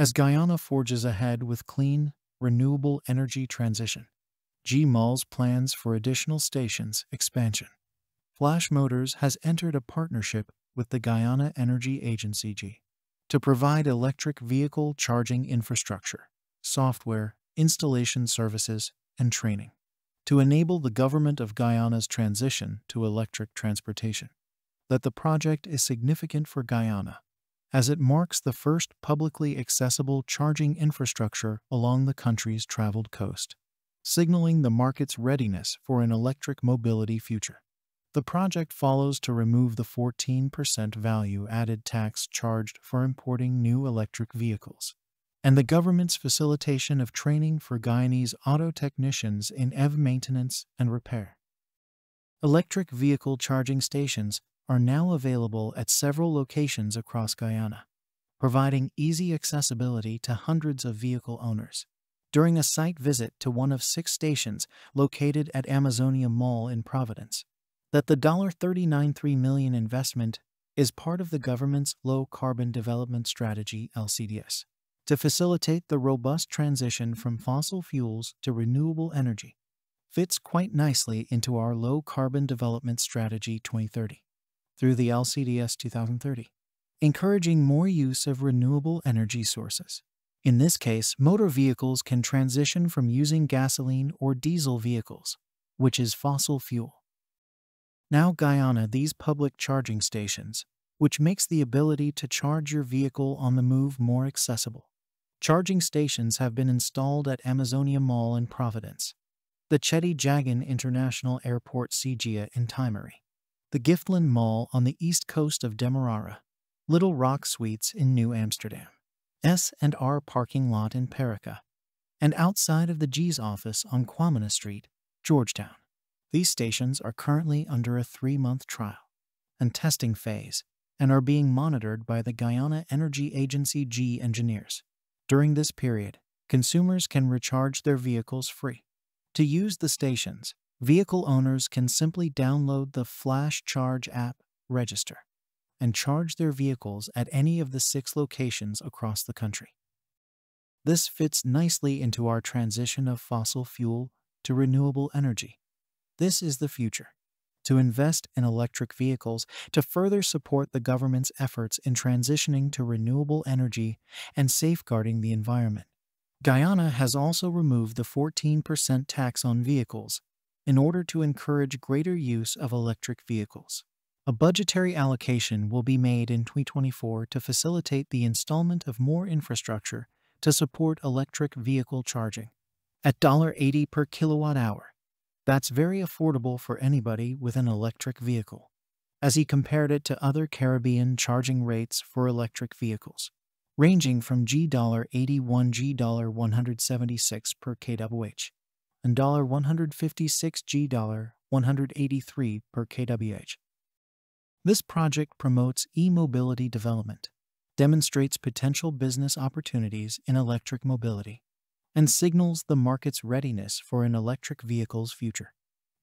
As Guyana forges ahead with clean, renewable energy transition, GMAL's plans for additional stations expansion. Flash Motors has entered a partnership with the Guyana Energy Agency G to provide electric vehicle charging infrastructure, software, installation services, and training to enable the government of Guyana's transition to electric transportation. That the project is significant for Guyana as it marks the first publicly accessible charging infrastructure along the country's traveled coast, signaling the market's readiness for an electric mobility future. The project follows to remove the 14% value added tax charged for importing new electric vehicles, and the government's facilitation of training for Guyanese auto technicians in EV maintenance and repair. Electric vehicle charging stations are now available at several locations across Guyana, providing easy accessibility to hundreds of vehicle owners. During a site visit to one of six stations located at Amazonia Mall in Providence, that the $39.3 million investment is part of the government's Low Carbon Development Strategy LCDS to facilitate the robust transition from fossil fuels to renewable energy fits quite nicely into our Low Carbon Development Strategy 2030 through the LCDS 2030, encouraging more use of renewable energy sources. In this case, motor vehicles can transition from using gasoline or diesel vehicles, which is fossil fuel. Now Guyana these public charging stations, which makes the ability to charge your vehicle on the move more accessible. Charging stations have been installed at Amazonia Mall in Providence, the Cheddi Jagan International Airport CJIA in Timehri, the Giftland Mall on the east coast of Demerara, Little Rock Suites in New Amsterdam, S&R parking lot in Parika, and outside of the G's office on Quamina Street, Georgetown. These stations are currently under a three-month trial and testing phase and are being monitored by the Guyana Energy Agency G engineers. During this period, consumers can recharge their vehicles free. To use the stations, vehicle owners can simply download the Flash Charge app, register, and charge their vehicles at any of the six locations across the country. This fits nicely into our transition of fossil fuel to renewable energy. This is the future. To invest in electric vehicles to further support the government's efforts in transitioning to renewable energy and safeguarding the environment. Guyana has also removed the 14% tax on vehicles in order to encourage greater use of electric vehicles. A budgetary allocation will be made in 2024 to facilitate the installment of more infrastructure to support electric vehicle charging. At $80 per kilowatt hour, that's very affordable for anybody with an electric vehicle, as he compared it to other Caribbean charging rates for electric vehicles, ranging from $81 G 176 per kWh and 156 G 183 per kWh. This project promotes e-mobility development, demonstrates potential business opportunities in electric mobility, and signals the market's readiness for an electric vehicle's future.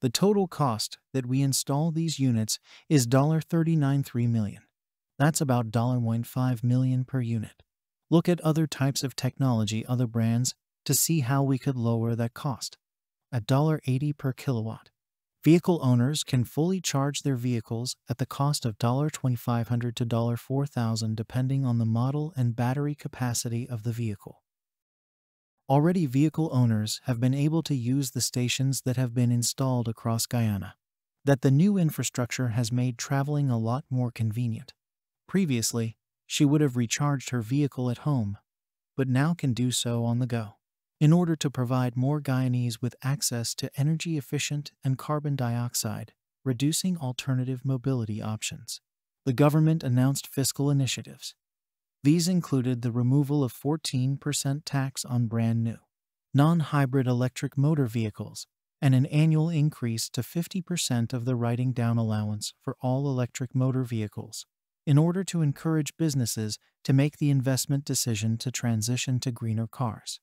The total cost that we install these units is $39.3 million. That's about 1.5 million per unit. Look at other types of technology other brands to see how we could lower that cost at $80 per kilowatt. Vehicle owners can fully charge their vehicles at the cost of $2,500 to $4,000 depending on the model and battery capacity of the vehicle. Already vehicle owners have been able to use the stations that have been installed across Guyana. That the new infrastructure has made traveling a lot more convenient. Previously, she would have recharged her vehicle at home, but now can do so on the go in order to provide more Guyanese with access to energy efficient and carbon dioxide, reducing alternative mobility options. The government announced fiscal initiatives. These included the removal of 14% tax on brand new, non hybrid electric motor vehicles and an annual increase to 50% of the writing down allowance for all electric motor vehicles in order to encourage businesses to make the investment decision to transition to greener cars.